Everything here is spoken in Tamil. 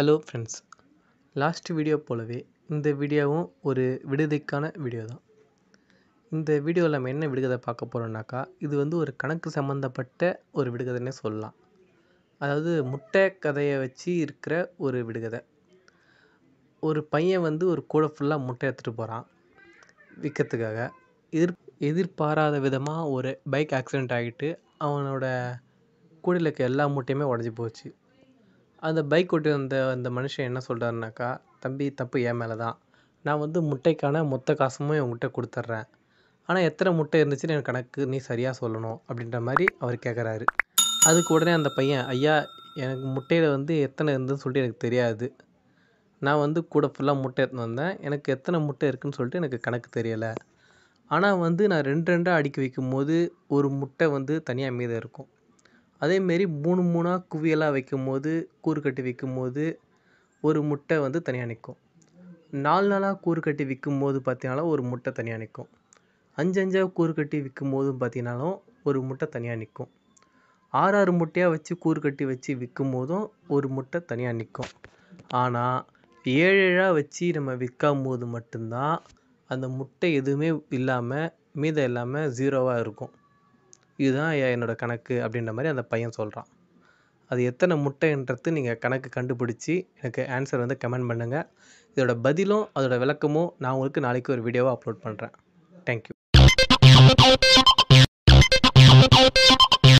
ஹலோ ஃப்ரெண்ட்ஸ் லாஸ்ட் வீடியோ போலவே இந்த வீடியோவும் ஒரு விடுதிக்கான வீடியோ தான். இந்த வீடியோவில் நம்ம என்ன விடுகதை பார்க்க போகிறோம்னாக்கா இது வந்து ஒரு கணக்கு சம்மந்தப்பட்ட ஒரு விடுகதைன்னே சொல்லலாம். அதாவது முட்டை கதையை வச்சு இருக்கிற ஒரு விடுகதை. ஒரு பையன் வந்து ஒரு கூடை ஃபுல்லாக முட்டை எடுத்துகிட்டு போகிறான் விற்கிறதுக்காக. எதிர் எதிர்பாராத விதமாக ஒரு பைக் ஆக்சிடெண்ட் ஆகிட்டு அவனோட கூடையில் இருக்க எல்லா மூட்டையுமே உடஞ்சி போச்சு. அந்த பைக் ஓட்டி வந்த அந்த மனுஷன் என்ன சொல்கிறாருனாக்கா தம்பி தப்பு என் மேலே தான் நான் வந்து முட்டைக்கான மொத்த காசுமே உங்ககிட்ட கொடுத்துட்றேன் ஆனால் எத்தனை முட்டை இருந்துச்சுன்னு எனக்கு கணக்கு நீ சரியாக சொல்லணும் அப்படின்ற மாதிரி அவர் கேட்குறாரு அதுக்கு உடனே அந்த பையன் ஐயா எனக்கு முட்டையில் வந்து எத்தனை இருந்ததுன்னு சொல்லிட்டு எனக்கு தெரியாது. நான் வந்து கூட ஃபுல்லாக முட்டை எடுத்துன்னு வந்தேன். எனக்கு எத்தனை முட்டை இருக்குன்னு சொல்லிட்டு எனக்கு கணக்கு தெரியலை. ஆனால் வந்து நான் ரெண்டு ரெண்டாக அடுக்கி வைக்கும்போது ஒரு முட்டை வந்து தனியாக மீதம் இருக்கும். அதேமாரி மூணு மூணாக குவியலாக வைக்கும் போது கூறு கட்டி விற்கும் போது ஒரு முட்டை வந்து தனியாக நிற்கும் நாலு நாளாக கூறு கட்டி விற்கும் போது பார்த்தீங்கனாலும் ஒரு முட்டை தனியாக நிற்கும் அஞ்சு அஞ்சாக கூறு கட்டி விற்கும் போதும் பார்த்தீங்கனாலும் ஒரு முட்டை தனியாக நிற்கும் ஆறு ஆறு முட்டையாக வச்சு கூறு கட்டி வச்சு விற்கும் போதும் ஒரு முட்டை தனியாக நிற்கும் ஆனால் ஏழு ஏழாக வச்சு நம்ம விற்கும் போது மட்டும்தான் அந்த முட்டை எதுவுமே இல்லாமல் மீதம் இல்லாமல் ஜீரோவாக இருக்கும். இதுதான் என்னோடய கணக்கு அப்படின்ற மாதிரி அந்த பையன் சொல்கிறான் அது எத்தனை முட்டைன்றது நீங்கள் கணக்கு கண்டுபிடிச்சி எனக்கு ஆன்சர் வந்து கமெண்ட் பண்ணுங்கள் இதோட பதிலும் அதோட விளக்கமும் நான் உங்களுக்கு நாளைக்கு ஒரு வீடியோவாக அப்லோட் பண்ணுறேன் தேங்க்யூ